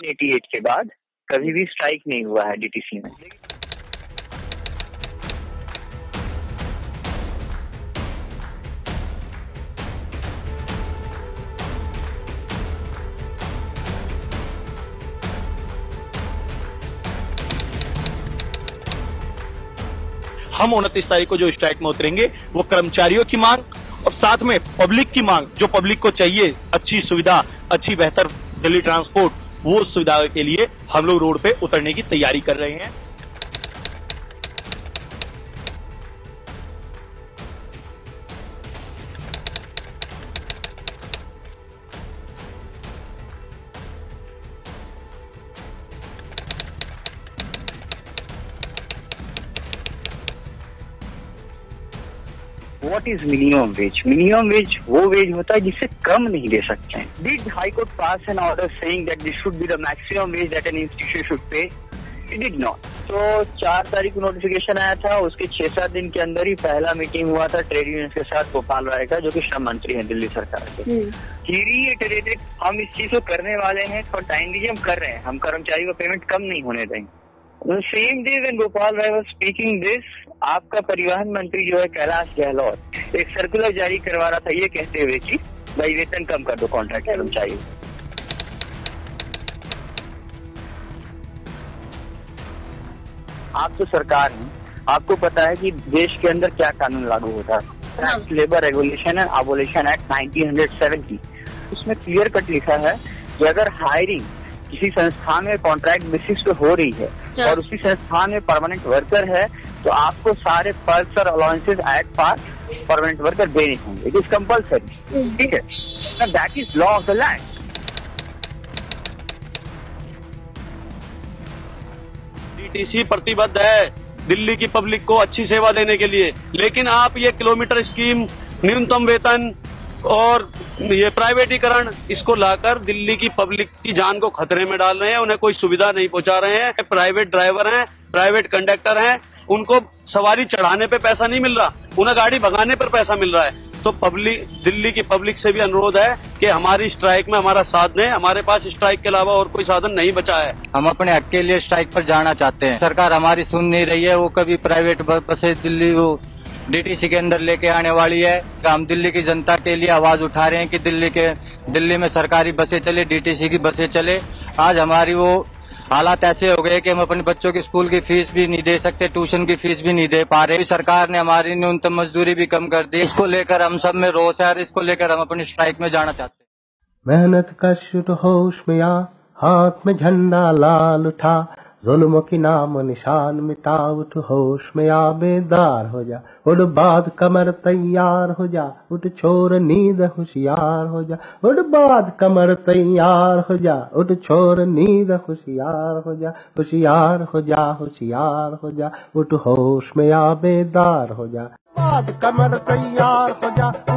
1988 के बाद कभी भी स्ट्राइक नहीं हुआ है डीटीसी में। हम उनतीस तारीख को जो स्ट्राइक में उतरेंगे, वो कर्मचारियों की मांग और साथ में पब्लिक की मांग, जो पब्लिक को चाहिए अच्छी सुविधा, अच्छी बेहतर दिल्ली ट्रांसपोर्ट वो सुविधा के लिए हम लोग रोड पे उतरने की तैयारी कर रहे हैं। What is minimum wage minimum wage वो वेज होता है जिससे कम नहीं दे सकते हैं। Did high court pass an order saying that this should be the maximum wage that an institution should pay it did not तो चार तारीख को नोटिफिकेशन आया था उसके छह सात दिन के अंदर ही पहला मीटिंग हुआ था ट्रेड यूनियन के साथ गोपाल राय का जो कि श्रम मंत्री है दिल्ली सरकार के। ही reiterated, हम इस चीज़ को करने वाले हैं थोड़ा टाइम दीजिए हम कर रहे हैं। हम कर्मचारी को पेमेंट कम नहीं होने देंगे। Same day when Gopal Rai was speaking this आपका परिवहन मंत्री जो है कैलाश गहलोत एक सर्कुलर जारी करवा रहा था ये कहते हुए कि भाई वेतन कम कर दो कॉन्ट्रैक्ट कर्मचारी. आप तो सरकार हैं आपको पता है कि देश के अंदर क्या कानून लागू होता है? Labour regulation and abolition act 1970 उसमें क्लियर कट लिखा है कि अगर हायरिंग किसी संस्थान में कॉन्ट्रैक्ट बेसिस पे हो रही है। और उसी संस्थान में परमानेंट वर्कर है तो आपको सारे पर्क्स और allowances at par permanent worker देने होंगे। इट इज़ कंपल्सरी ठीक है? That is law of the land DTC प्रतिबद्ध है दिल्ली की पब्लिक को अच्छी सेवा देने के लिए। लेकिन आप ये किलोमीटर स्कीम न्यूनतम वेतन और ये प्राइवेटीकरण इसको लाकर दिल्ली की पब्लिक की जान को खतरे में डाल रहे हैं, उन्हें कोई सुविधा नहीं पहुँचा रहे हैं। प्राइवेट ड्राइवर हैं, प्राइवेट कंडक्टर हैं, उनको सवारी चढ़ाने पे पैसा नहीं मिल रहा, उन्हें गाड़ी भगाने पर पैसा मिल रहा है। तो पब्लिक दिल्ली की पब्लिक से भी अनुरोध है कि हमारी स्ट्राइक में हमारा साथ दें, हमारे पास स्ट्राइक के अलावा और कोई साधन नहीं बचा है। हम अपने हक के लिए स्ट्राइक पर जाना चाहते हैं। सरकार हमारी सुन नहीं रही है, वो कभी प्राइवेट बसें दिल्ली, वो डीटीसी के अंदर लेके आने वाली है। हम दिल्ली की जनता के लिए आवाज़ उठा रहे हैं कि दिल्ली के, दिल्ली में सरकारी बसें चले डीटीसी की बसें चले। आज हमारी वो हालात ऐसे हो गए कि हम अपने बच्चों की स्कूल की फ़ीस भी नहीं दे सकते, ट्यूशन की फ़ीस भी नहीं दे पा रहे। सरकार ने हमारी न्यूनतम मजदूरी भी कम कर दी। इसको लेकर हम सब में रोष है और इसको लेकर हम अपनी स्ट्राइक में जाना चाहते मेहनत का शुद्ध होश में हाथ में झंडा लाल उठा। जुल्म की नाम निशान मिटा उठ होश में आ बेदार हो जा। उठ बाद कमर तैयार हो जा। उठ छोर नींद होशियार हो जा। उठ बाद कमर तैयार हो जा। उठ छोर नींद होशियार हो जा। होशियार हो जा, होशियार हो जा। उठ होश में आ बेदार हो जा। बाद कमर तैयार हो जा।